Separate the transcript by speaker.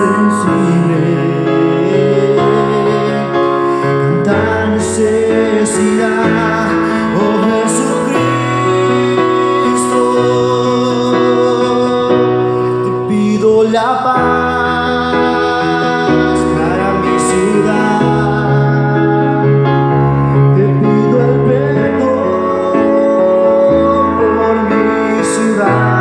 Speaker 1: sensible, tanta necesidad, oh Jesucristo, te pido la paz para mi ciudad, te pido el perdón por mi ciudad.